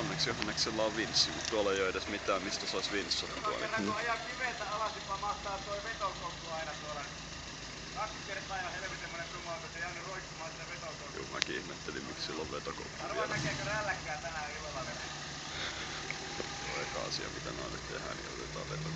onneksi Johanneksella on vinssi, mutta tuolla ei ole edes mitään, mistä saisi vinssattua. Niin. Kerran kun ajaa kiveitä alas, niin mahtaa toi vetokoukkuu aina tuolla. Kaksi kertaa aina helvetin monen rumauta, se jäänyt roikkumaan sitä vetokoukkuun. Joo, mäkin ihmettelin, miksi sillä on vetokoukku Arvaa vielä. näkeekö rälläkkää tänään illalla vielä. Tuo eka asia, mitä noille tehdään, niin otetaan vetokoukku